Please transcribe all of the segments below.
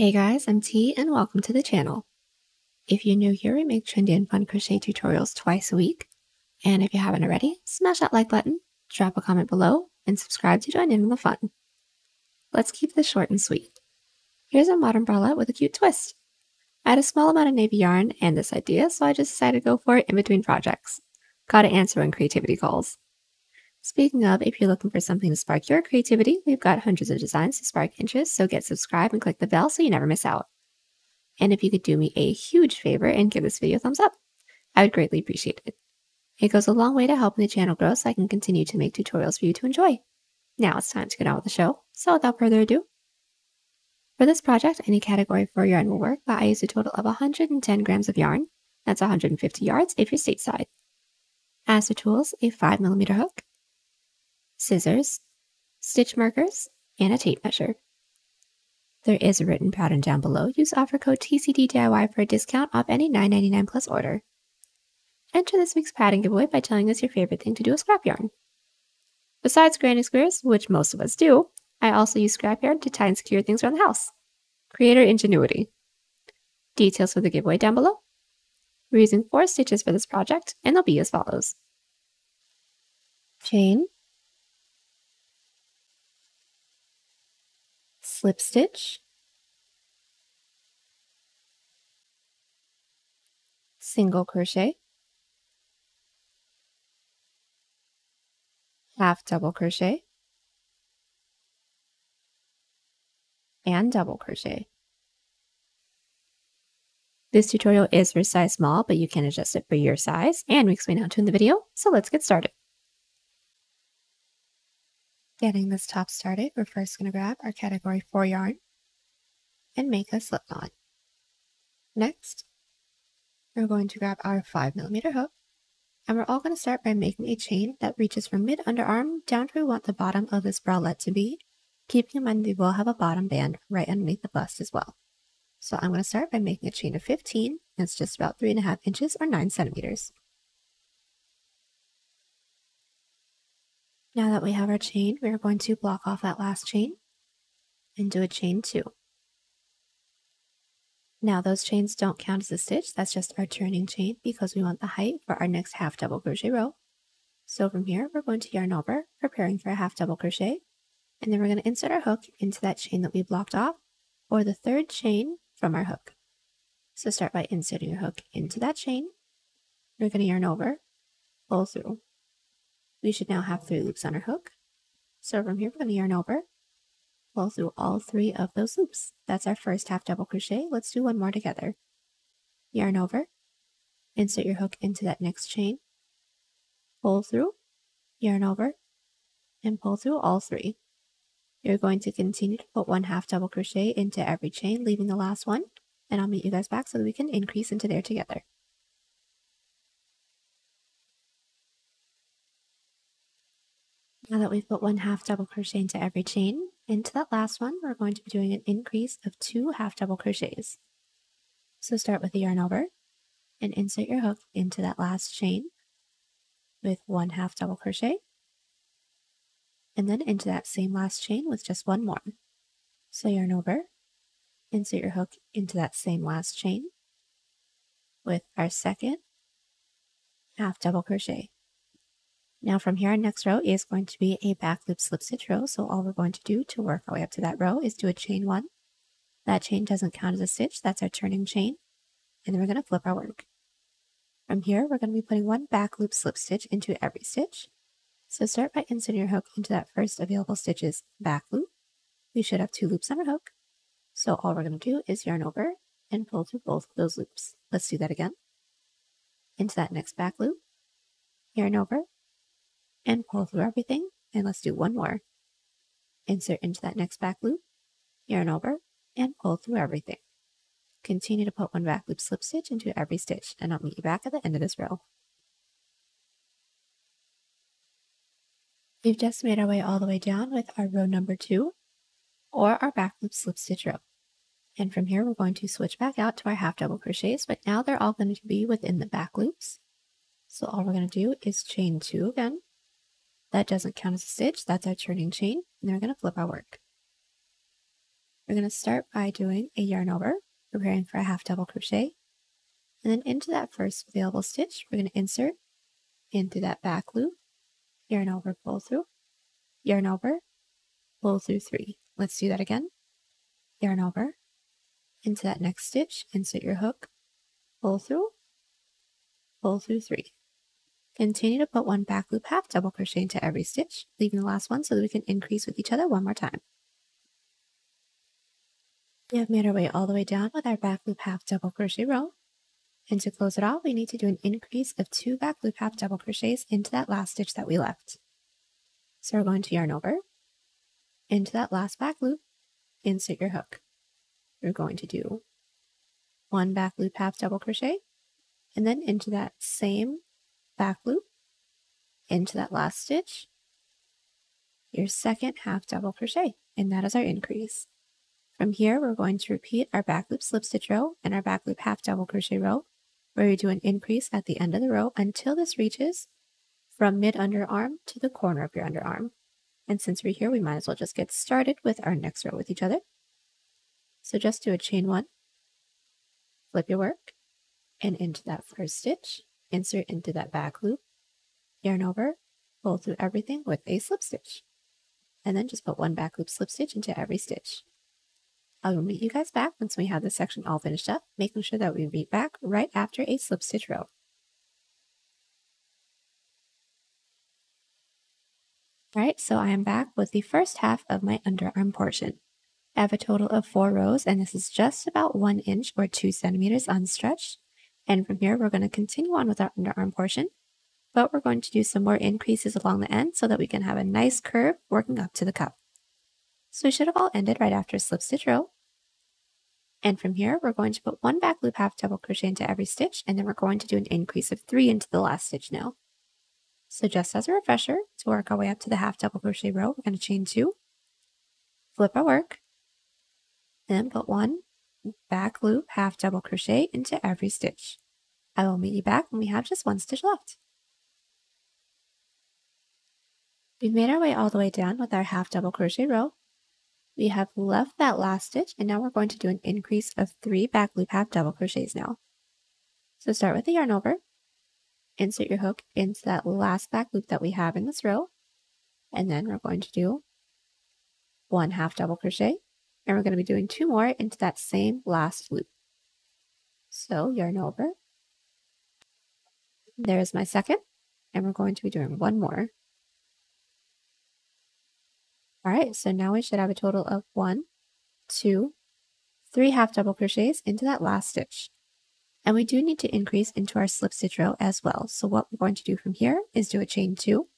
Hey guys, I'm T and welcome to the channel. If you're new here, we make trendy and fun crochet tutorials twice a week. And if you haven't already, smash that like button, drop a comment below, and subscribe to join in on the fun. Let's keep this short and sweet. Here's a modern bralette with a cute twist. I had a small amount of navy yarn and this idea, so I just decided to go for it in between projects. Gotta answer when creativity calls. Speaking of, if you're looking for something to spark your creativity, we've got hundreds of designs to spark interest, so get subscribed and click the bell so you never miss out. And if you could do me a huge favor and give this video a thumbs up, I would greatly appreciate it. It goes a long way to helping the channel grow so I can continue to make tutorials for you to enjoy. Now it's time to get on with the show, so without further ado, for this project, any category for yarn will work, but I used a total of 110 grams of yarn. That's 150 yards if you're stateside. As for tools, a 5mm hook, scissors, stitch markers, and a tape measure. There is a written pattern down below. Use offer code TCDDIY for a discount off any $9.99 plus order. Enter this week's pattern giveaway by telling us your favorite thing to do with scrap yarn. Besides granny squares, which most of us do, I also use scrap yarn to tie and secure things around the house. Creator ingenuity. Details for the giveaway down below. We're using four stitches for this project, and they'll be as follows. Chain, slip stitch, single crochet, half double crochet, and double crochet. This tutorial is for size small, but you can adjust it for your size, and we explain how to in the video, so let's get started. Getting this top started, we're first going to grab our category 4 yarn and make a slip knot. Next, we're going to grab our 5mm hook, and we're all going to start by making a chain that reaches from mid-underarm down to where we want the bottom of this bralette to be, keeping in mind we will have a bottom band right underneath the bust as well. So I'm going to start by making a chain of 15, and it's just about 3.5 inches or 9 centimeters. Now that we have our chain, we're going to block off that last chain and do a chain two. Now those chains don't count as a stitch, that's just our turning chain because we want the height for our next half double crochet row. So from here, we're going to yarn over, preparing for a half double crochet, and then we're going to insert our hook into that chain that we blocked off, or the third chain from our hook. So start by inserting your hook into that chain, we're going to yarn over, pull through, we should now have three loops on our hook. So from here, we're going to yarn over, pull through all three of those loops. That's our first half double crochet. Let's do one more together. Yarn over, insert your hook into that next chain, pull through, yarn over, and pull through all three. You're going to continue to put one half double crochet into every chain, leaving the last one, and I'll meet you guys back so that we can increase into there together. Now that we've put one half double crochet into every chain, into that last one, we're going to be doing an increase of two half double crochets. So start with the yarn over and insert your hook into that last chain with one half double crochet and then into that same last chain with just one more. So yarn over, insert your hook into that same last chain with our second half double crochet. Now from here, our next row is going to be a back loop slip stitch row. So all we're going to do to work our way up to that row is do a chain one. That chain doesn't count as a stitch. That's our turning chain. And then we're going to flip our work. From here, we're going to be putting one back loop slip stitch into every stitch. So start by inserting your hook into that first available stitch's back loop. We should have two loops on our hook. So all we're going to do is yarn over and pull through both of those loops. Let's do that again. Into that next back loop, yarn over, and pull through everything. And let's do one more. Insert into that next back loop, yarn over, and pull through everything. Continue to put one back loop slip stitch into every stitch, and I'll meet you back at the end of this row. We've just made our way all the way down with our row number two, or our back loop slip stitch row. And from here, we're going to switch back out to our half double crochets, but now they're all going to be within the back loops. So all we're going to do is chain two again, that doesn't count as a stitch, that's our turning chain, and then we're going to flip our work. we're going to start by doing a yarn over, preparing for a half double crochet. And then into that first available stitch, we're going to insert into that back loop, yarn over, pull through, yarn over, pull through three. Let's do that again. Yarn over, into that next stitch, insert your hook, pull through, pull through three. Continue to put one back loop half double crochet into every stitch, leaving the last one so that we can increase with each other one more time. We have made our way all the way down with our back loop half double crochet row. And to close it off, we need to do an increase of two back loop half double crochets into that last stitch that we left. So we're going to yarn over, into that last back loop, insert your hook. We're going to do one back loop half double crochet, and then into that same back loop, into that last stitch, your second half double crochet, and that is our increase. From here, we're going to repeat our back loop slip stitch row and our back loop half double crochet row, where we do an increase at the end of the row until this reaches from mid underarm to the corner of your underarm. And since we're here, we might as well just get started with our next row with each other. So just do a chain one, flip your work, and into that first stitch, insert into that back loop, yarn over, pull through everything with a slip stitch. And then just put one back loop slip stitch into every stitch. I will meet you guys back once we have this section all finished up, making sure that we meet back right after a slip stitch row. Alright, so I am back with the first half of my underarm portion. I have a total of four rows, and this is just about one inch or two centimeters unstretched. And from here, we're going to continue on with our underarm portion, but we're going to do some more increases along the end so that we can have a nice curve working up to the cup. So we should have all ended right after slip stitch row. And from here, we're going to put one back loop half double crochet into every stitch, and then we're going to do an increase of three into the last stitch now. So just as a refresher, to work our way up to the half double crochet row, we're going to chain two, flip our work, then put one back loop half double crochet into every stitch. I will meet you back when we have just one stitch left. We've made our way all the way down with our half double crochet row, we have left that last stitch and now we're going to do an increase of three back loop half double crochets now. So start with the yarn over, insert your hook into that last back loop that we have in this row, and then we're going to do one half double crochet, and we're going to be doing two more into that same last loop. So yarn over, there's my second, and we're going to be doing one more. All right, so now we should have a total of one, two, three half double crochets into that last stitch. And we do need to increase into our slip stitch row as well. So what we're going to do from here is do a chain two.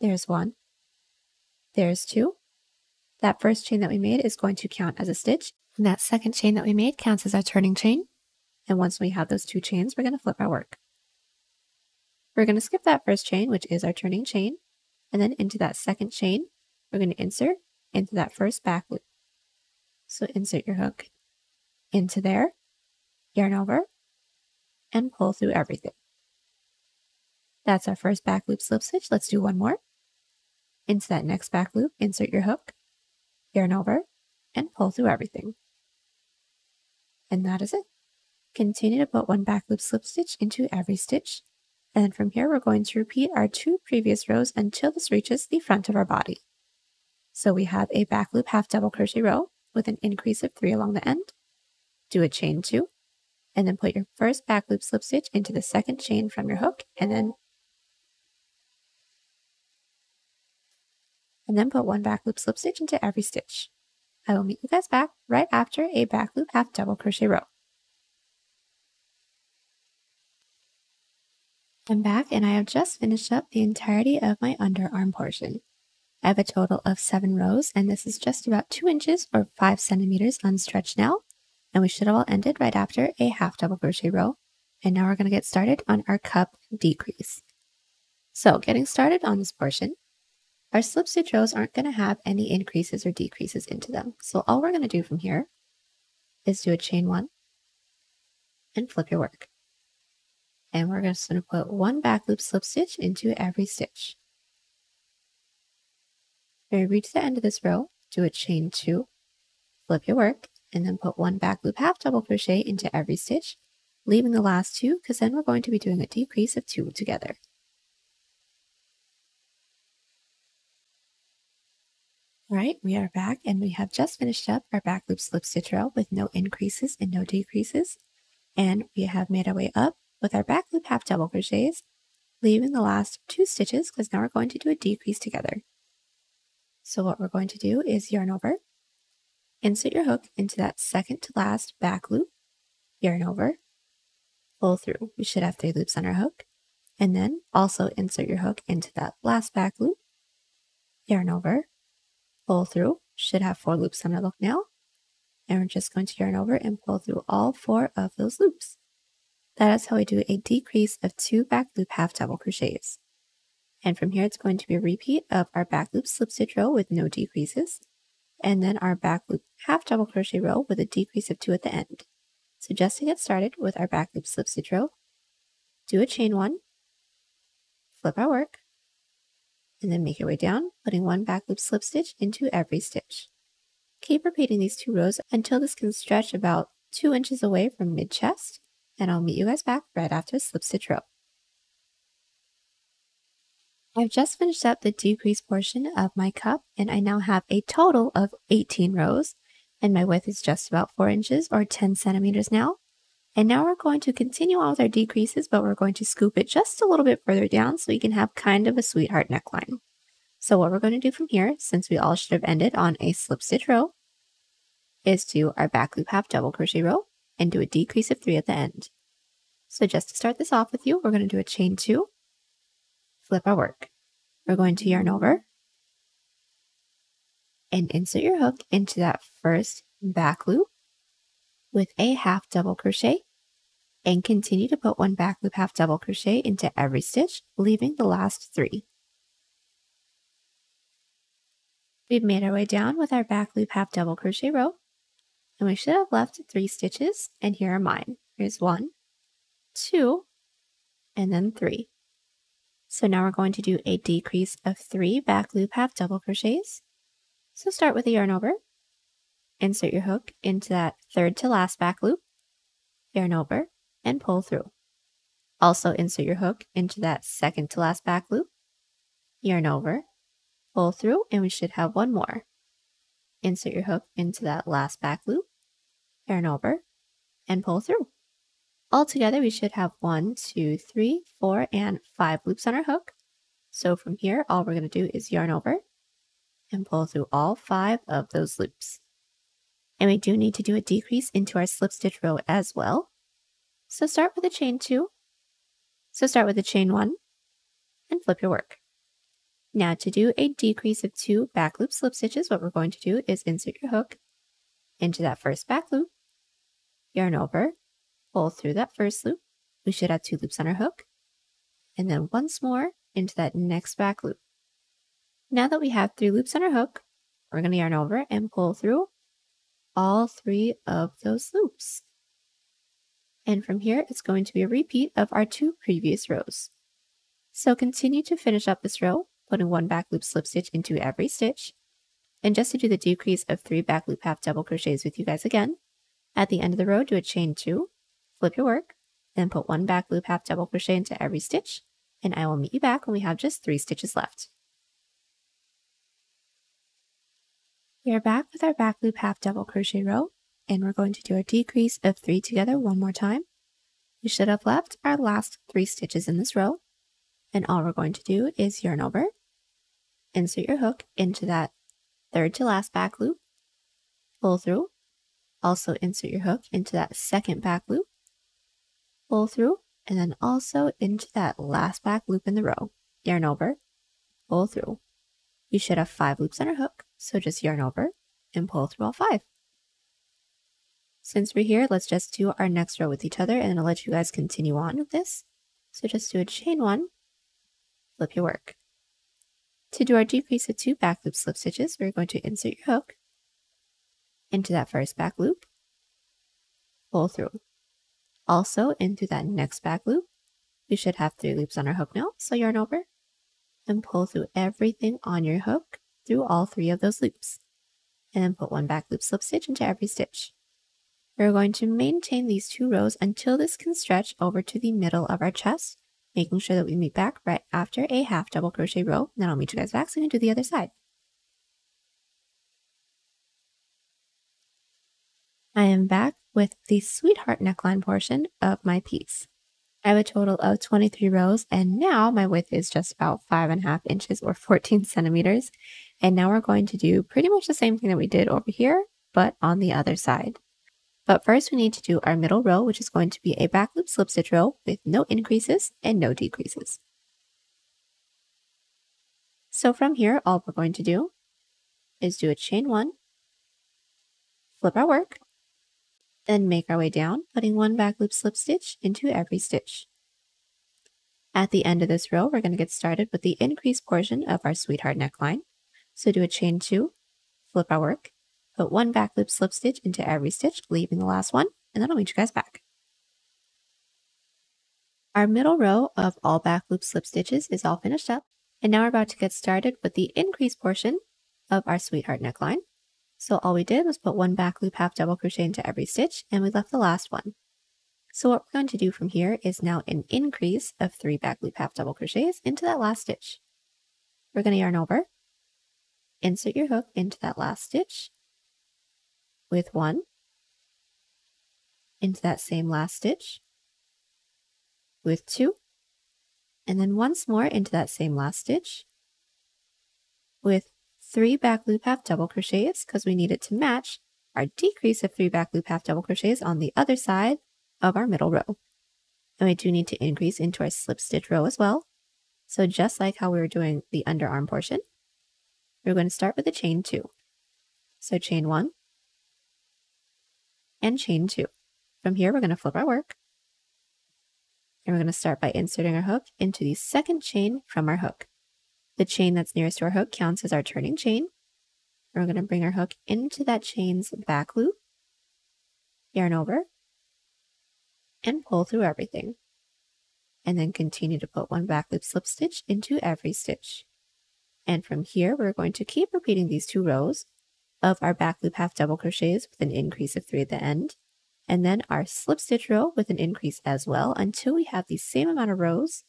There's one. There's two. That first chain that we made is going to count as a stitch. And that second chain that we made counts as our turning chain. And once we have those two chains, we're going to flip our work. We're going to skip that first chain, which is our turning chain, and then into that second chain, we're going to insert into that first back loop. So insert your hook into there, yarn over, and pull through everything. That's our first back loop slip stitch. Let's do one more. Into that next back loop, insert your hook, yarn over, and pull through everything. And that is it. Continue to put one back loop slip stitch into every stitch. And then from here, we're going to repeat our two previous rows until this reaches the front of our body. So we have a back loop half double crochet row with an increase of three along the end. Do a chain two, and then put your first back loop slip stitch into the second chain from your hook, and then and then put one back loop slip stitch into every stitch. I will meet you guys back right after a back loop half double crochet row. I'm back and I have just finished up the entirety of my underarm portion. I have a total of seven rows, and this is just about two inches or five centimeters unstretched now. And we should have all ended right after a half double crochet row. And now we're going to get started on our cup decrease. So getting started on this portion, our slip stitch rows aren't going to have any increases or decreases into them. So all we're going to do from here is do a chain one and flip your work. And we're just going to put one back loop slip stitch into every stitch. When you reach the end of this row, do a chain two, flip your work, and then put one back loop half double crochet into every stitch, leaving the last two because then we're going to be doing a decrease of two together. All right, we are back and we have just finished up our back loop slip stitch row with no increases and no decreases. And we have made our way up with our back loop half double crochets, leaving the last two stitches because now we're going to do a decrease together. So what we're going to do is yarn over, insert your hook into that second to last back loop, yarn over, pull through. We should have three loops on our hook. And then also insert your hook into that last back loop, yarn over, pull through. Should have four loops on our hook now. And we're just going to yarn over and pull through all four of those loops. That is how we do a decrease of two back loop half double crochets. And from here, it's going to be a repeat of our back loop slip stitch row with no decreases, and then our back loop half double crochet row with a decrease of two at the end. So just to get started with our back loop slip stitch row, do a chain one, flip our work, and then make your way down, putting one back loop slip stitch into every stitch. Keep repeating these two rows until this can stretch about two inches away from mid chest, and I'll meet you guys back right after slip stitch row. I've just finished up the decrease portion of my cup and I now have a total of 18 rows and my width is just about 4 inches or 10 centimeters now. And now we're going to continue on with our decreases, but we're going to scoop it just a little bit further down so we can have kind of a sweetheart neckline. So what we're going to do from here, since we all should have ended on a slip stitch row, is do our back loop half double crochet row and do a decrease of 3 at the end. So just to start this off with you, we're going to do a chain 2, flip our work. We're going to yarn over and insert your hook into that first back loop with a half double crochet and continue to put one back loop half double crochet into every stitch, leaving the last three. We've made our way down with our back loop half double crochet row, and we should have left three stitches, and here are mine. Here's one, two, and then three. So now we're going to do a decrease of three back loop half double crochets. So start with a yarn over, insert your hook into that third to last back loop, yarn over, and pull through. Also insert your hook into that second to last back loop, yarn over, pull through, and we should have one more. Insert your hook into that last back loop, yarn over, and pull through. Altogether, we should have one, two, three, four, and five loops on our hook. So from here, all we're going to do is yarn over and pull through all five of those loops. And we do need to do a decrease into our slip stitch row as well. So start with a chain two. So start with a chain one and flip your work. Now to do a decrease of two back loop slip stitches, what we're going to do is insert your hook into that first back loop, yarn over, pull through that first loop. We should have two loops on our hook. And then once more into that next back loop. Now that we have three loops on our hook, we're going to yarn over and pull through all three of those loops. And from here, it's going to be a repeat of our two previous rows. So continue to finish up this row, putting one back loop slip stitch into every stitch. And just to do the decrease of three back loop half double crochets with you guys again, at the end of the row, do a chain two, flip your work, then put one back loop half double crochet into every stitch, and I will meet you back when we have just three stitches left. We are back with our back loop half double crochet row, and we're going to do a decrease of three together one more time. We should have left our last three stitches in this row, and all we're going to do is yarn over, insert your hook into that third to last back loop, pull through, also insert your hook into that second back loop, pull through, and then also into that last back loop in the row. Yarn over, pull through. You should have five loops on our hook, so just yarn over and pull through all five. Since we're here, let's just do our next row with each other and I'll let you guys continue on with this. So just do a chain one, flip your work. To do our decrease of two back loop slip stitches, we're going to insert your hook into that first back loop, pull through. Also, into that next back loop, we should have three loops on our hook now, so yarn over and pull through everything on your hook through all three of those loops. and then put one back loop slip stitch into every stitch. We're going to maintain these two rows until this can stretch over to the middle of our chest, making sure that we meet back right after a half double crochet row. Then I'll meet you guys back so we can do the other side. I am back with the sweetheart neckline portion of my piece. I have a total of 23 rows and now my width is just about five and a half inches or 14 centimeters. And now we're going to do pretty much the same thing that we did over here, but on the other side. But first we need to do our middle row, which is going to be a back loop slip stitch row with no increases and no decreases. So from here, all we're going to do is do a chain one, flip our work, then make our way down, putting one back loop slip stitch into every stitch. At the end of this row, we're going to get started with the increased portion of our sweetheart neckline. So do a chain two, flip our work, put one back loop slip stitch into every stitch, leaving the last one, and then I'll meet you guys back. Our middle row of all back loop slip stitches is all finished up, and now we're about to get started with the increase portion of our sweetheart neckline. So all we did was put one back loop half double crochet into every stitch, and we left the last one. So what we're going to do from here is now an increase of three back loop half double crochets into that last stitch. We're going to yarn over, insert your hook into that last stitch with one into that same last stitch with two and then once more into that same last stitch with three back loop half double crochets because we need it to match our decrease of three back loop half double crochets on the other side of our middle row. And we do need to increase into our slip stitch row as well. So just like how we were doing the underarm portion, we're going to start with a chain two. So chain one and chain two. From here, we're going to flip our work. And we're going to start by inserting our hook into the second chain from our hook. The chain that's nearest to our hook counts as our turning chain. And We're going to bring our hook into that chain's back loop, yarn over, and pull through everything. And then continue to put one back loop slip stitch into every stitch. And from here, we're going to keep repeating these two rows of our back loop half double crochets with an increase of three at the end, and then our slip stitch row with an increase as well until we have the same amount of rows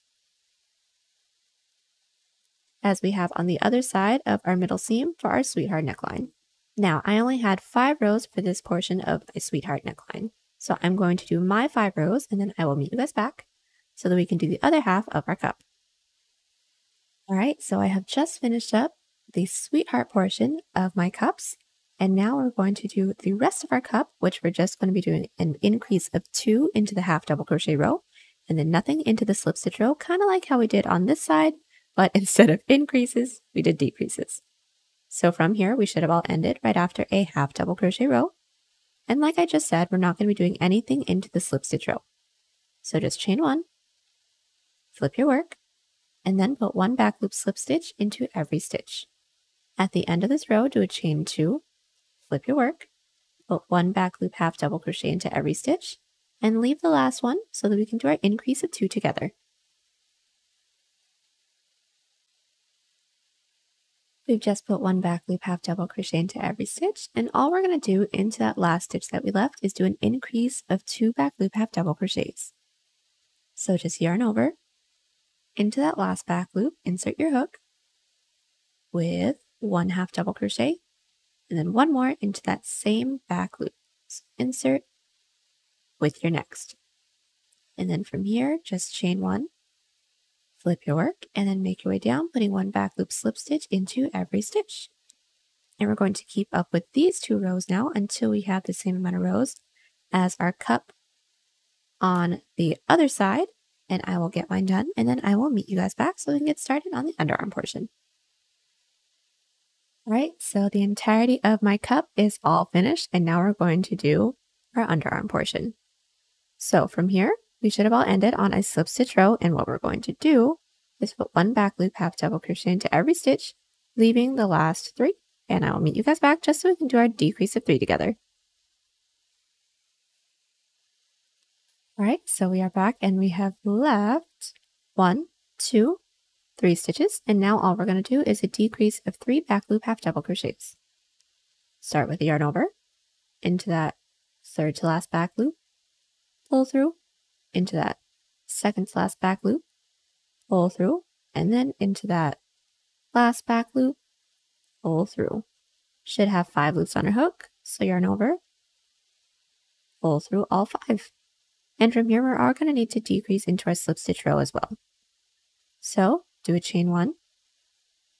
as we have on the other side of our middle seam for our sweetheart neckline. Now, I only had five rows for this portion of my sweetheart neckline. So I'm going to do my five rows and then I will meet you guys back so that we can do the other half of our cup. All right, so I have just finished up the sweetheart portion of my cups. And now we're going to do the rest of our cup, which we're just going to be doing an increase of two into the half double crochet row and then nothing into the slip stitch row, kind of like how we did on this side but instead of increases, we did decreases. So from here, we should have all ended right after a half double crochet row. And like I just said, we're not going to be doing anything into the slip stitch row. So just chain one, flip your work, and then put one back loop slip stitch into every stitch. At the end of this row, do a chain two, flip your work, put one back loop half double crochet into every stitch, and leave the last one so that we can do our increase of two together. We've just put one back loop half double crochet into every stitch and all we're going to do into that last stitch that we left is do an increase of two back loop half double crochets. So just yarn over into that last back loop, insert your hook with one half double crochet and then one more into that same back loop. So insert with your next. And then from here, just chain one flip your work and then make your way down, putting one back loop slip stitch into every stitch. And we're going to keep up with these two rows now until we have the same amount of rows as our cup on the other side. And I will get mine done and then I will meet you guys back so we can get started on the underarm portion. All right, so the entirety of my cup is all finished and now we're going to do our underarm portion. So from here, we should have all ended on a slip stitch row and what we're going to do is put one back loop half double crochet into every stitch, leaving the last three. And I will meet you guys back just so we can do our decrease of three together. All right, so we are back and we have left one, two, three stitches. And now all we're going to do is a decrease of three back loop half double crochets. start with the yarn over into that third to last back loop, pull through into that second to last back loop, pull through, and then into that last back loop, pull through. Should have five loops on our hook, so yarn over, pull through all five. And from here, we are going to need to decrease into our slip stitch row as well. So do a chain one,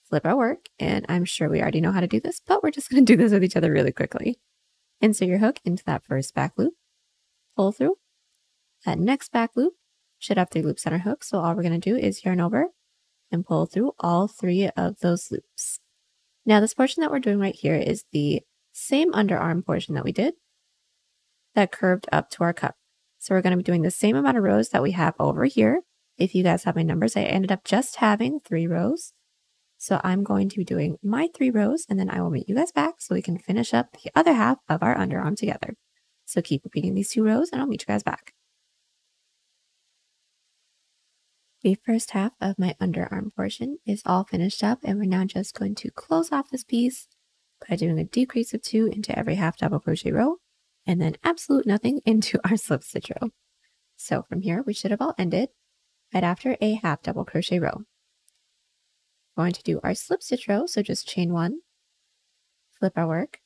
flip our work, and I'm sure we already know how to do this, but we're just going to do this with each other really quickly. Insert your hook into that first back loop, pull through. That next back loop should have three loops on our hook, so all we're going to do is yarn over and pull through all three of those loops. Now this portion that we're doing right here is the same underarm portion that we did that curved up to our cup. So we're going to be doing the same amount of rows that we have over here. If you guys have my numbers, I ended up just having three rows. So I'm going to be doing my three rows and then I will meet you guys back so we can finish up the other half of our underarm together. So keep repeating these two rows and I'll meet you guys back. The first half of my underarm portion is all finished up and we're now just going to close off this piece by doing a decrease of two into every half double crochet row and then absolute nothing into our slip stitch row. So from here, we should have all ended right after a half double crochet row. We're going to do our slip stitch row, so just chain one, flip our work,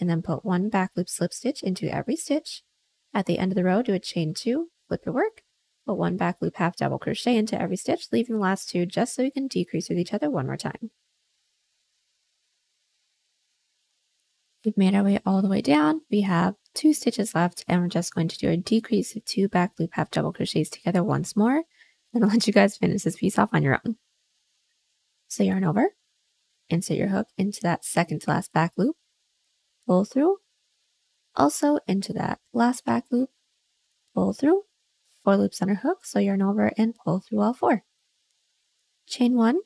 and then put one back loop slip stitch into every stitch. At the end of the row, do a chain two, flip your work, put one back loop half double crochet into every stitch, leaving the last two just so you can decrease with each other one more time. We've made our way all the way down. We have two stitches left and we're just going to do a decrease of two back loop half double crochets together once more. And I'll let you guys finish this piece off on your own. So yarn over, insert your hook into that second to last back loop, pull through, also into that last back loop, pull through, four loops on our hook, so yarn over and pull through all four. Chain one,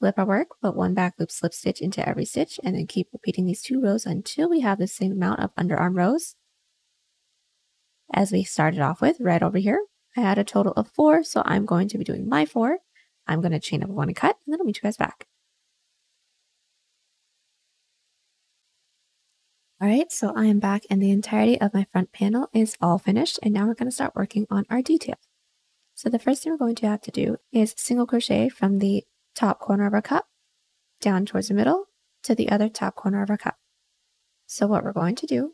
flip our work, put one back loop slip stitch into every stitch, and then keep repeating these two rows until we have the same amount of underarm rows as we started off with right over here. I had a total of four, so I'm going to be doing my four. I'm going to chain up one and cut, and then I'll meet you guys back. All right, so I am back and the entirety of my front panel is all finished. And now we're going to start working on our detail. So the first thing we're going to have to do is single crochet from the top corner of our cup, down towards the middle to the other top corner of our cup. So what we're going to do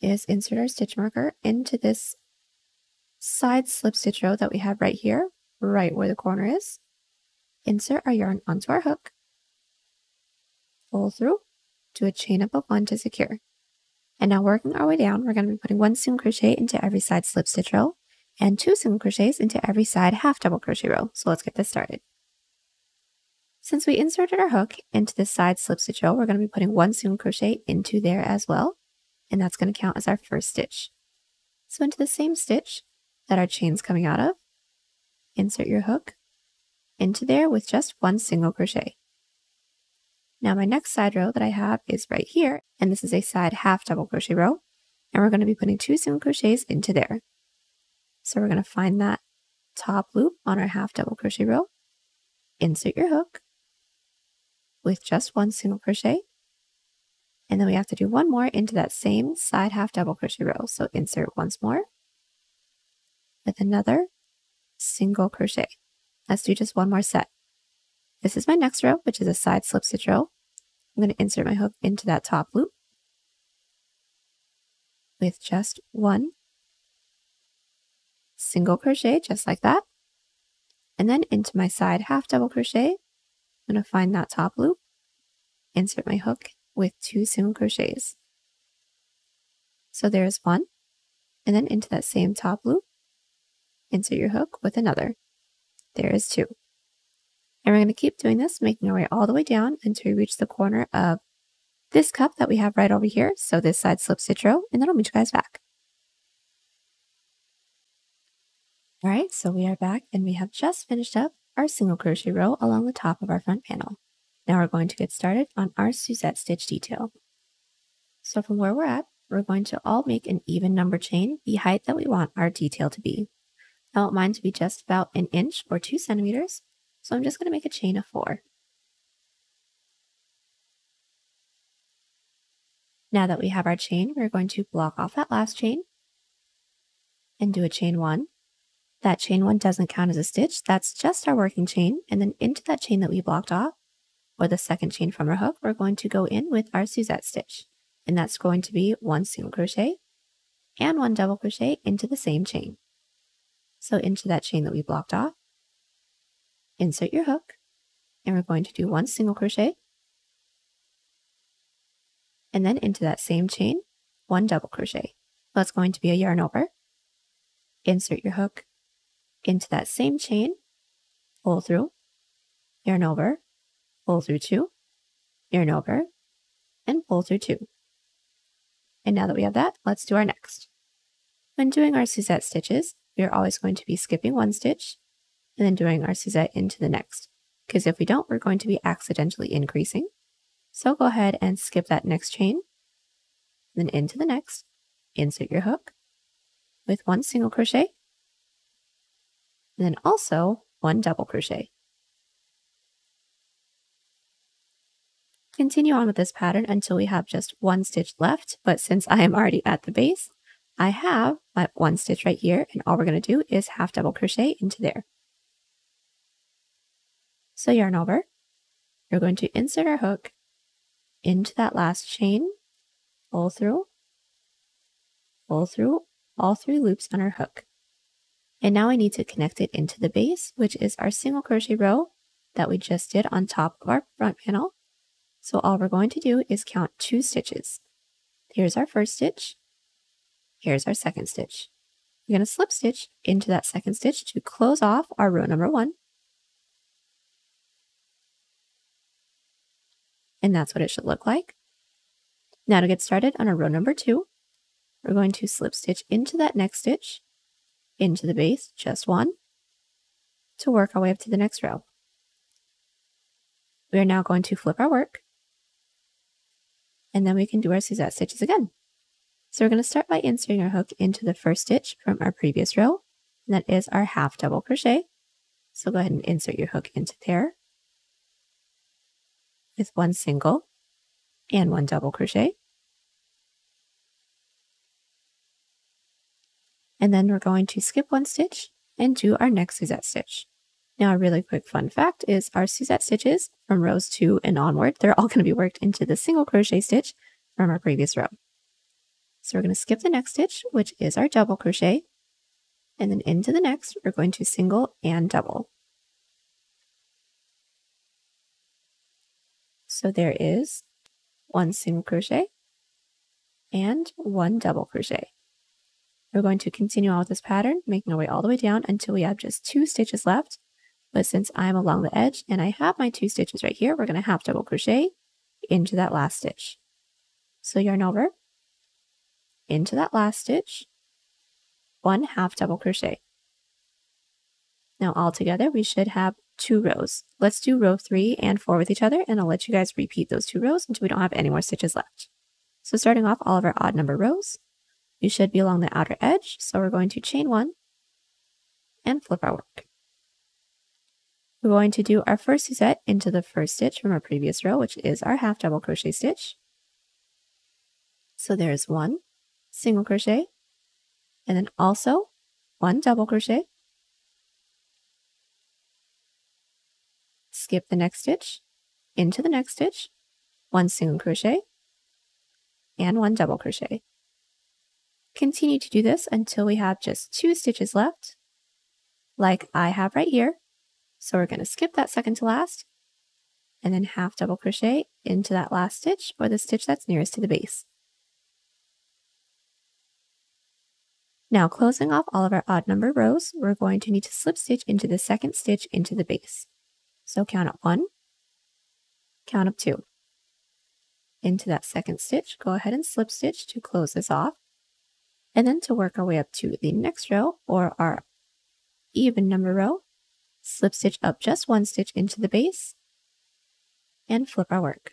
is insert our stitch marker into this side slip stitch row that we have right here, right where the corner is. Insert our yarn onto our hook, pull through, do a chain up of one to secure. And now working our way down, we're going to be putting one single crochet into every side slip stitch row and two single crochets into every side half double crochet row. So let's get this started. Since we inserted our hook into this side slip stitch row, we're going to be putting one single crochet into there as well, and that's going to count as our first stitch. So into the same stitch that our chain's coming out of, insert your hook into there with just one single crochet. Now my next side row that I have is right here, and this is a side half double crochet row, and we're going to be putting two single crochets into there. So we're going to find that top loop on our half double crochet row, insert your hook, with just one single crochet. And then we have to do one more into that same side half double crochet row. So insert once more with another single crochet. Let's do just one more set. This is my next row, which is a side slip stitch row. I'm going to insert my hook into that top loop with just one single crochet, just like that. And then into my side half double crochet I'm going to find that top loop, insert my hook with two single crochets. So there's one, and then into that same top loop, insert your hook with another. There is two. And we're going to keep doing this, making our way all the way down until we reach the corner of this cup that we have right over here. So this side slip stitch row, and then I'll meet you guys back. All right, so we are back and we have just finished up our single crochet row along the top of our front panel. Now we're going to get started on our Suzette stitch detail. So from where we're at, we're going to all make an even number chain the height that we want our detail to be. I want mine to be just about an inch or two centimeters, so I'm just going to make a chain of four. Now that we have our chain, we're going to block off that last chain and do a chain one. That chain one doesn't count as a stitch. That's just our working chain. And then into that chain that we blocked off, or the second chain from our hook, we're going to go in with our Suzette stitch. And that's going to be one single crochet and one double crochet into the same chain. So into that chain that we blocked off, insert your hook, and we're going to do one single crochet and then into that same chain, one double crochet. That's going to be a yarn over. Insert your hook into that same chain, pull through, yarn over, pull through two, yarn over, and pull through two. And now that we have that, let's do our next. When doing our Suzette stitches, we are always going to be skipping one stitch and then doing our Suzette into the next. Because if we don't, we're going to be accidentally increasing. So go ahead and skip that next chain, then into the next, insert your hook with one single crochet, then also one double crochet. Continue on with this pattern until we have just one stitch left, but since I am already at the base, I have my one stitch right here, and all we're going to do is half double crochet into there. So yarn over, you're going to insert our hook into that last chain, pull through, pull through all three loops on our hook. And now I need to connect it into the base, which is our single crochet row that we just did on top of our front panel. So all we're going to do is count two stitches. Here's our first stitch. Here's our second stitch. We're going to slip stitch into that second stitch to close off our row number one. and that's what it should look like. Now to get started on our row number two, we're going to slip stitch into that next stitch, into the base, just one, to work our way up to the next row. We are now going to flip our work, and then we can do our Suzette stitches again. So we're going to start by inserting our hook into the first stitch from our previous row, and that is our half double crochet. So go ahead and insert your hook into there with one single and one double crochet. And then we're going to skip one stitch and do our next Suzette stitch. Now, a really quick fun fact is our Suzette stitches from rows two and onward, they're all going to be worked into the single crochet stitch from our previous row. So we're going to skip the next stitch, which is our double crochet, and then into the next, we're going to single and double. So there is one single crochet and one double crochet. We're going to continue on with this pattern, making our way all the way down until we have just two stitches left. But since I'm along the edge and I have my two stitches right here, we're going to half double crochet into that last stitch. So yarn over, into that last stitch, one half double crochet. Now all together, we should have two rows. Let's do row three and four with each other, and I'll let you guys repeat those two rows until we don't have any more stitches left. So starting off all of our odd number rows, we should be along the outer edge, so we're going to chain one and flip our work. We're going to do our first Suzette into the first stitch from our previous row, which is our half double crochet stitch. So there's one single crochet, and then also one double crochet, skip the next stitch, into the next stitch, one single crochet, and one double crochet. Continue to do this until we have just two stitches left, like I have right here. So we're going to skip that second to last, and then half double crochet into that last stitch or the stitch that's nearest to the base. Now closing off all of our odd number rows, we're going to need to slip stitch into the second stitch into the base. So count up one, count up two. Into that second stitch, go ahead and slip stitch to close this off. And then to work our way up to the next row or our even number row, slip stitch up just one stitch into the base and flip our work.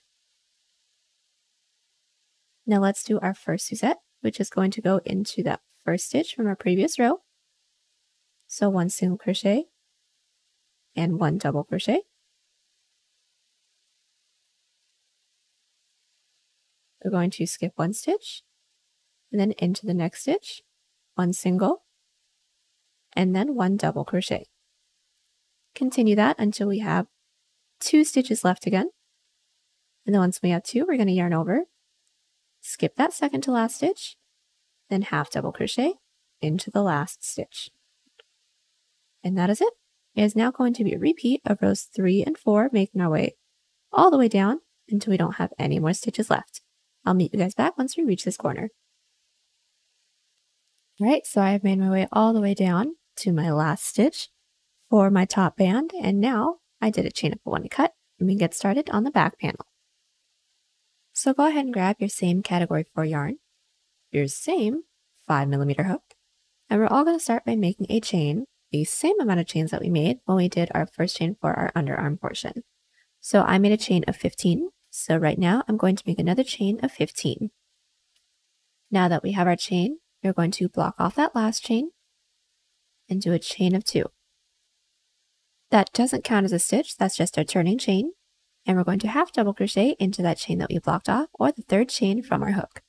Now let's do our first Suzette, which is going to go into that first stitch from our previous row. So one single crochet, and one double crochet. we're going to skip one stitch and then into the next stitch, one single, and then one double crochet. Continue that until we have two stitches left again. And then once we have two, we're going to yarn over, skip that second to last stitch, then half double crochet into the last stitch. And that is it. It is now going to be a repeat of rows three and four, making our way all the way down until we don't have any more stitches left. I'll meet you guys back once we reach this corner. All right, so I have made my way all the way down to my last stitch for my top band, and now I did a chain up one to cut, and we can get started on the back panel. So go ahead and grab your same category 4 yarn, your same 5 millimeter hook, and we're all going to start by making a chain, the same amount of chains that we made when we did our first chain for our underarm portion. So I made a chain of 15, so right now I'm going to make another chain of 15. Now that we have our chain, we're going to block off that last chain and do a chain of two. That doesn't count as a stitch, that's just our turning chain. And we're going to half double crochet into that chain that we blocked off or the third chain from our hook.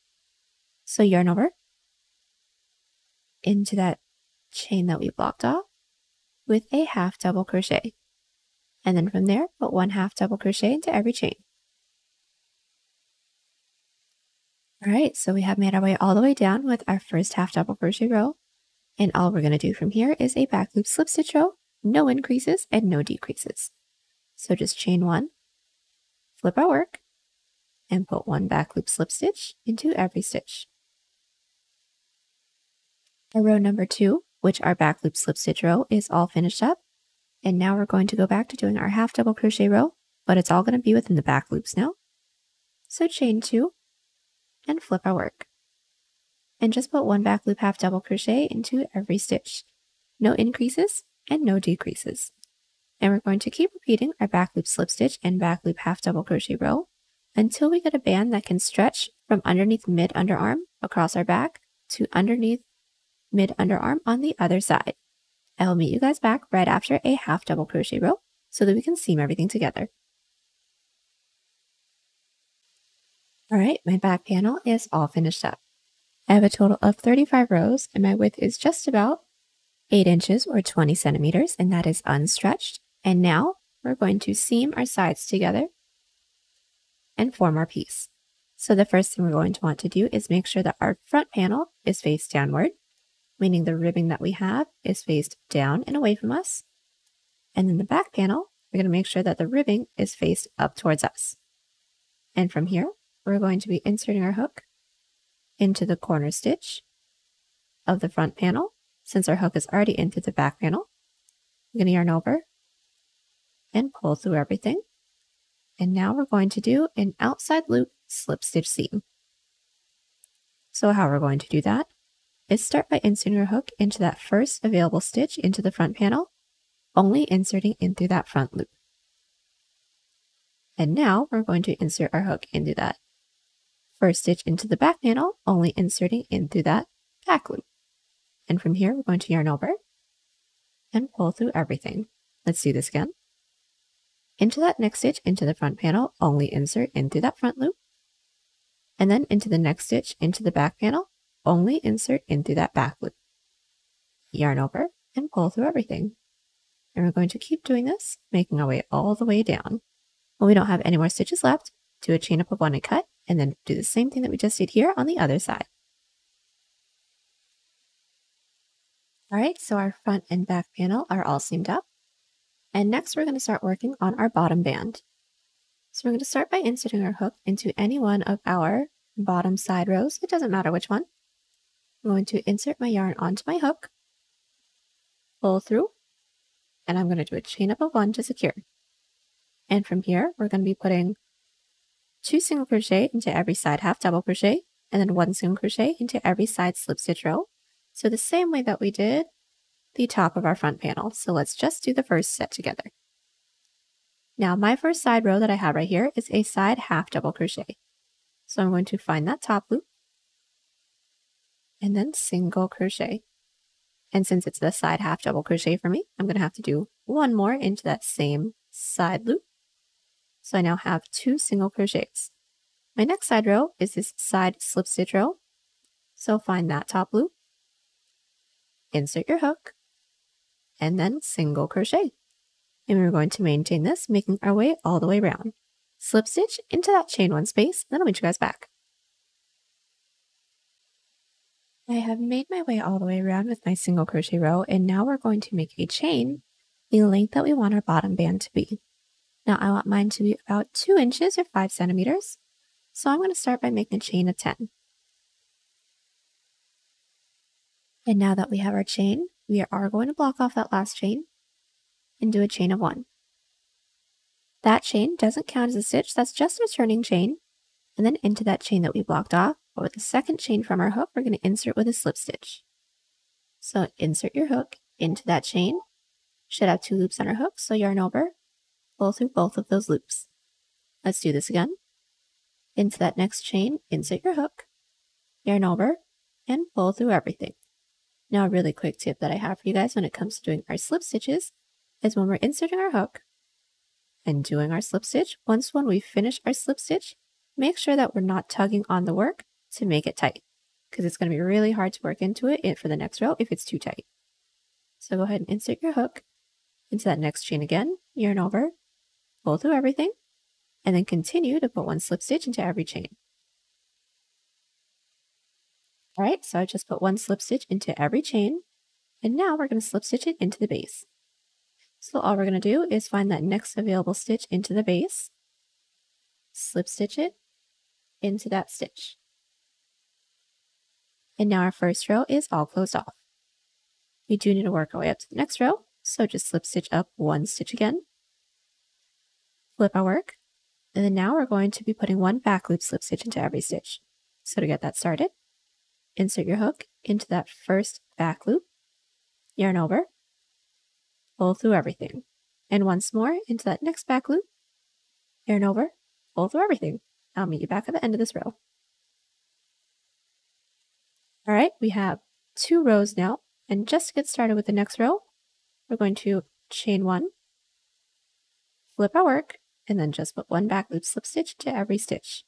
So yarn over into that chain that we blocked off with a half double crochet. And then from there, put one half double crochet into every chain. All right, so we have made our way all the way down with our first half double crochet row. And all we're going to do from here is a back loop slip stitch row, no increases and no decreases. So just chain one, flip our work, and put one back loop slip stitch into every stitch. Our row number two, which our back loop slip stitch row is all finished up. And now we're going to go back to doing our half double crochet row, but it's all going to be within the back loops now. So chain two, and flip our work. And just put one back loop half double crochet into every stitch. No increases and no decreases. And we're going to keep repeating our back loop slip stitch and back loop half double crochet row until we get a band that can stretch from underneath mid underarm across our back to underneath mid underarm on the other side. I will meet you guys back right after a half double crochet row so that we can seam everything together. All right, my back panel is all finished up. I have a total of 35 rows and my width is just about 8 inches or 20 centimeters and that is unstretched. And now we're going to seam our sides together and form our piece. So the first thing we're going to want to do is make sure that our front panel is faced downward, meaning the ribbing that we have is faced down and away from us. And then the back panel, we're going to make sure that the ribbing is faced up towards us. And from here, we're going to be inserting our hook into the corner stitch of the front panel. Since our hook is already into the back panel, we're going to yarn over and pull through everything. And now we're going to do an outside loop slip stitch seam. So how we're going to do that is start by inserting your hook into that first available stitch into the front panel, only inserting in through that front loop. And now we're going to insert our hook into that first stitch into the back panel, only inserting in through that back loop. And from here, we're going to yarn over and pull through everything. Let's do this again. Into that next stitch into the front panel, only insert in through that front loop. And then into the next stitch into the back panel, only insert in through that back loop. Yarn over and pull through everything. And we're going to keep doing this, making our way all the way down. When we don't have any more stitches left, do a chain up of one and cut, and then do the same thing that we just did here on the other side. All right, so our front and back panel are all seamed up. And next we're going to start working on our bottom band. So we're going to start by inserting our hook into any one of our bottom side rows. It doesn't matter which one. I'm going to insert my yarn onto my hook, pull through, and I'm going to do a chain up of one to secure. And from here, we're going to be putting two single crochet into every side half double crochet, and then one single crochet into every side slip stitch row. So the same way that we did the top of our front panel. So let's just do the first set together. Now my first side row that I have right here is a side half double crochet. So I'm going to find that top loop and then single crochet. And since it's the side half double crochet for me, I'm going to have to do one more into that same side loop so I now have two single crochets. My next side row is this side slip stitch row. So find that top loop, insert your hook, and then single crochet. And we're going to maintain this, making our way all the way around. Slip stitch into that chain one space, then I'll meet you guys back. I have made my way all the way around with my single crochet row, and now we're going to make a chain the length that we want our bottom band to be. Now I want mine to be about 2 inches or 5 centimeters, so I'm going to start by making a chain of 10. And now that we have our chain, we are going to block off that last chain and do a chain of 1. That chain doesn't count as a stitch, that's just a turning chain. And then into that chain that we blocked off, but with the second chain from our hook, we're going to insert with a slip stitch. So insert your hook into that chain. Should have two loops on our hook, so yarn over, pull through both of those loops. Let's do this again. Into that next chain, insert your hook, yarn over, and pull through everything. Now a really quick tip that I have for you guys when it comes to doing our slip stitches is when we're inserting our hook and doing our slip stitch, once when we finish our slip stitch, make sure that we're not tugging on the work to make it tight because it's going to be really hard to work into it for the next row if it's too tight. So go ahead and insert your hook into that next chain again, yarn over, pull through everything, and then continue to put one slip stitch into every chain. All right, so I just put one slip stitch into every chain, and now we're going to slip stitch it into the base. So all we're going to do is find that next available stitch into the base, slip stitch it into that stitch. And now our first row is all closed off. We do need to work our way up to the next row, so just slip stitch up one stitch again, flip our work, and then now we're going to be putting one back loop slip stitch into every stitch. So to get that started, insert your hook into that first back loop, yarn over, pull through everything, and once more into that next back loop, yarn over, pull through everything. I'll meet you back at the end of this row. All right, we have two rows now. And just to get started with the next row, we're going to chain one, flip our work, and then just put one back loop slip stitch to every stitch.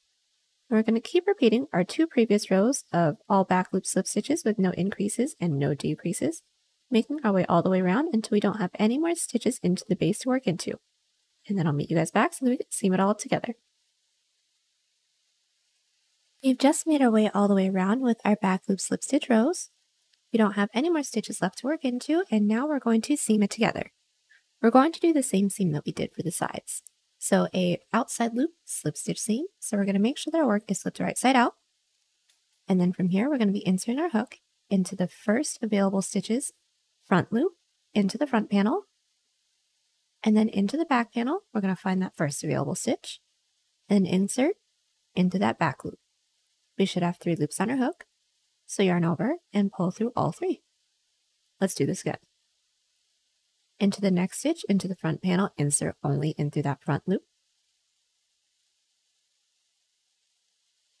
And we're going to keep repeating our two previous rows of all back loop slip stitches with no increases and no decreases, making our way all the way around until we don't have any more stitches into the base to work into. And then I'll meet you guys back so that we can seam it all together. We've just made our way all the way around with our back loop slip stitch rows. We don't have any more stitches left to work into, and now we're going to seam it together. We're going to do the same seam that we did for the sides. So a outside loop slip stitch seam. So we're going to make sure that our work is slipped right side out. And then from here, we're going to be inserting our hook into the first available stitches front loop into the front panel. And then into the back panel, we're going to find that first available stitch and insert into that back loop. We should have three loops on our hook. So yarn over and pull through all three. Let's do this again. Into the next stitch, into the front panel, insert only into that front loop.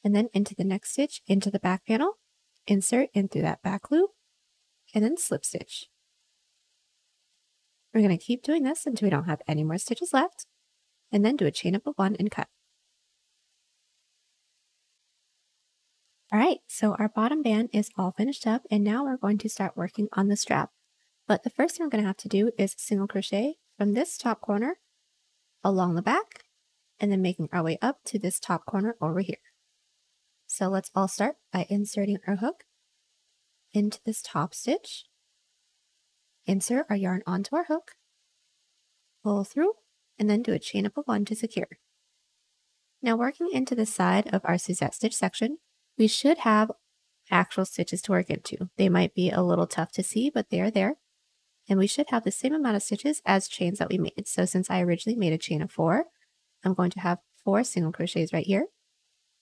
And then into the next stitch, into the back panel, insert in through that back loop, and then slip stitch. We're going to keep doing this until we don't have any more stitches left, and then do a chain up of one and cut. All right, so our bottom band is all finished up and now we're going to start working on the strap. But the first thing we're going to have to do is single crochet from this top corner along the back and then making our way up to this top corner over here. So let's all start by inserting our hook into this top stitch, insert our yarn onto our hook, pull through, and then do a chain up of one to secure. Now working into the side of our Suzette stitch section, we should have actual stitches to work into. They might be a little tough to see, but they are there. And we should have the same amount of stitches as chains that we made. So since I originally made a chain of four, I'm going to have four single crochets right here.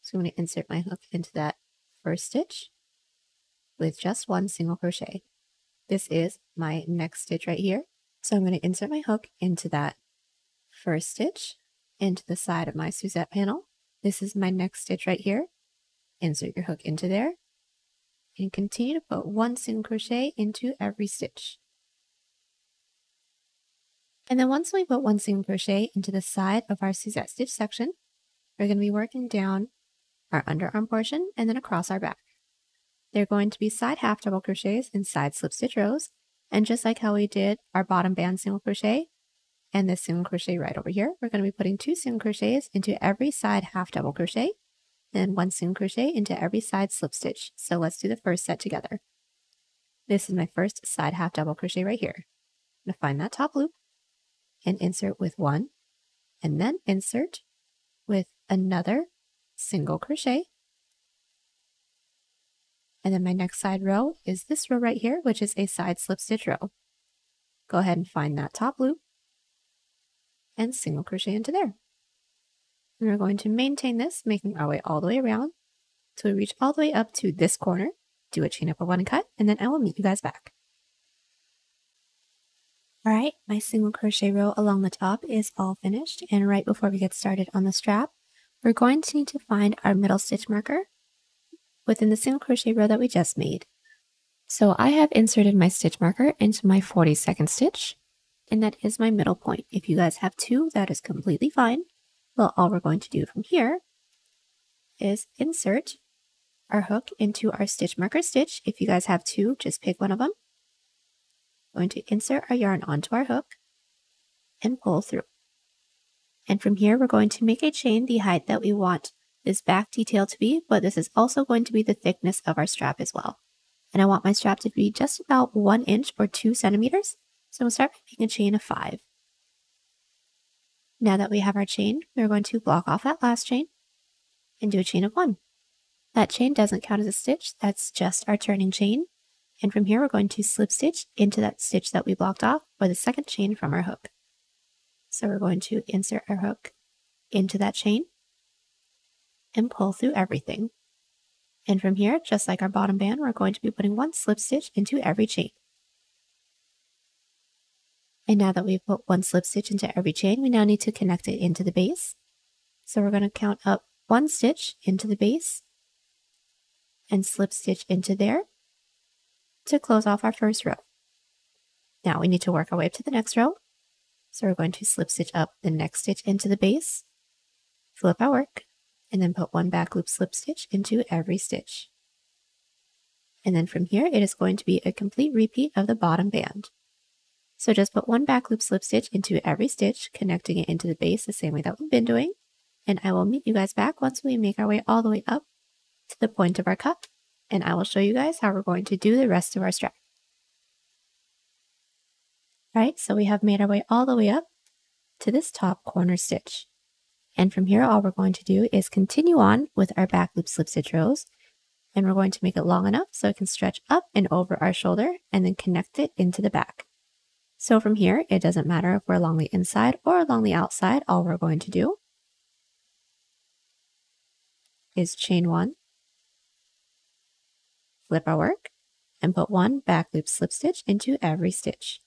So I'm going to insert my hook into that first stitch with just one single crochet. This is my next stitch right here. So I'm going to insert my hook into that first stitch into the side of my Suzette panel. This is my next stitch right here insert your hook into there and continue to put one single crochet into every stitch. And then once we put one single crochet into the side of our Suzette stitch section, we're going to be working down our underarm portion, and then across our back. They're going to be side half double crochets and side slip stitch rows. And just like how we did our bottom band single crochet and this single crochet right over here, we're going to be putting two single crochets into every side half double crochet, then one single crochet into every side slip stitch. So let's do the first set together. This is my first side half double crochet right here. I'm going to find that top loop and insert with one, and then insert with another single crochet and then my next side row is this row right here, which is a side slip stitch row. Go ahead and find that top loop and single crochet into there. And we're going to maintain this, making our way all the way around till we reach all the way up to this corner, do a chain up of one cut, and then I will meet you guys back. Alright, my single crochet row along the top is all finished, and right before we get started on the strap, we're going to need to find our middle stitch marker within the single crochet row that we just made. So I have inserted my stitch marker into my 42nd stitch, and that is my middle point. If you guys have two, that is completely fine. Well, all we're going to do from here is insert our hook into our stitch marker stitch. If you guys have two, just pick one of them. Going to insert our yarn onto our hook and pull through. And from here, we're going to make a chain the height that we want this back detail to be, but this is also going to be the thickness of our strap as well. And I want my strap to be just about one inch or two centimeters. So I'm going to start making a chain of five. Now that we have our chain, we're going to block off that last chain and do a chain of one. That chain doesn't count as a stitch, that's just our turning chain. And from here, we're going to slip stitch into that stitch that we blocked off or the second chain from our hook. So we're going to insert our hook into that chain and pull through everything. And from here, just like our bottom band, we're going to be putting one slip stitch into every chain. And now that we've put one slip stitch into every chain, we now need to connect it into the base. So we're going to count up one stitch into the base and slip stitch into there to close off our first row. Now we need to work our way up to the next row. So we're going to slip stitch up the next stitch into the base, flip our work, and then put one back loop slip stitch into every stitch. And then from here, it is going to be a complete repeat of the bottom band. So just put one back loop slip stitch into every stitch, connecting it into the base the same way that we've been doing. And I will meet you guys back once we make our way all the way up to the point of our cut. And I will show you guys how we're going to do the rest of our strap. All right, so we have made our way all the way up to this top corner stitch. And from here, all we're going to do is continue on with our back loop slip stitch rows. And we're going to make it long enough so it can stretch up and over our shoulder and then connect it into the back. So from here, it doesn't matter if we're along the inside or along the outside, all we're going to do is chain one, flip our work, and put one back loop slip stitch into every stitch.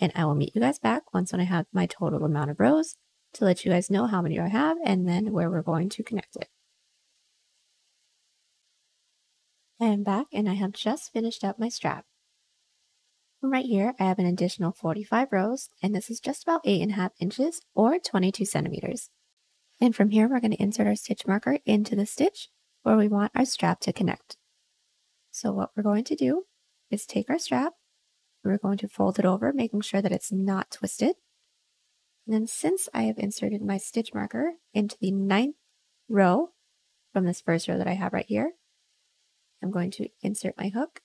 And I will meet you guys back once when I have my total amount of rows to let you guys know how many I have and then where we're going to connect it. I am back and I have just finished up my strap. Right here, I have an additional 45 rows and this is just about 8.5 inches or 22 centimeters. And from here, we're going to insert our stitch marker into the stitch where we want our strap to connect. So what we're going to do is take our strap, we're going to fold it over, making sure that it's not twisted. And then since I have inserted my stitch marker into the ninth row from this first row that I have right here, I'm going to insert my hook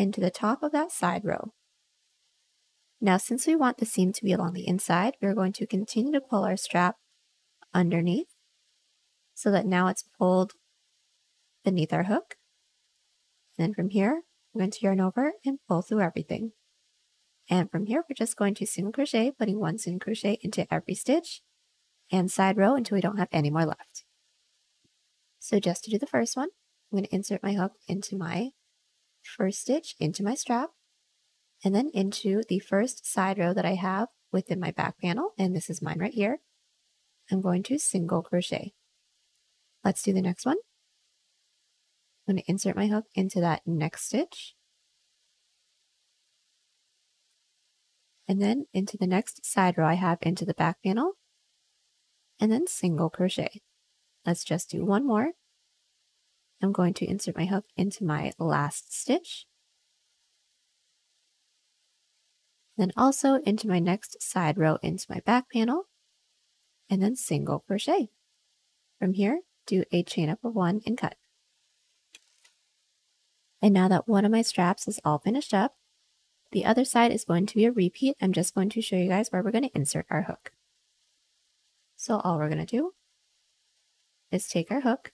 into the top of that side row. Now, since we want the seam to be along the inside, we're going to continue to pull our strap underneath so that now it's pulled beneath our hook. And then from here, we're going to yarn over and pull through everything. And from here, we're just going to single crochet, putting one single crochet into every stitch and side row until we don't have any more left. So just to do the first one, I'm going to insert my hook into my first stitch into my strap and then into the first side row that I have within my back panel. And this is mine right here. I'm going to single crochet. Let's do the next one. I'm going to insert my hook into that next stitch and then into the next side row I have into the back panel and then single crochet. Let's just do one more I'm going to insert my hook into my last stitch. Then also into my next side row into my back panel and then single crochet. From here, do a chain up of one and cut. And now that one of my straps is all finished up, the other side is going to be a repeat. I'm just going to show you guys where we're going to insert our hook. So all we're going to do is take our hook,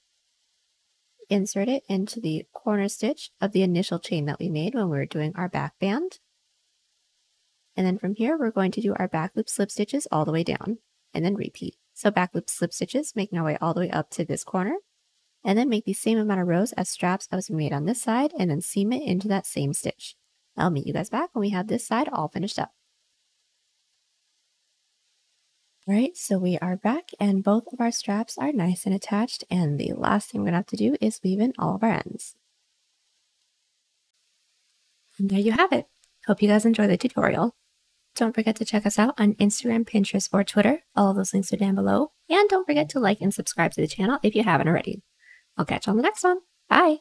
insert it into the corner stitch of the initial chain that we made when we were doing our back band. And then from here, we're going to do our back loop slip stitches all the way down and then repeat. So back loop slip stitches, making our way all the way up to this corner and then make the same amount of rows as straps as we made on this side and then seam it into that same stitch. I'll meet you guys back when we have this side all finished up. All right, so we are back and both of our straps are nice and attached and the last thing we're gonna have to do is weave in all of our ends. And there you have it. Hope you guys enjoy the tutorial. Don't forget to check us out on Instagram, Pinterest, or Twitter. All of those links are down below. And don't forget to like and subscribe to the channel if you haven't already. I'll catch you on the next one. Bye.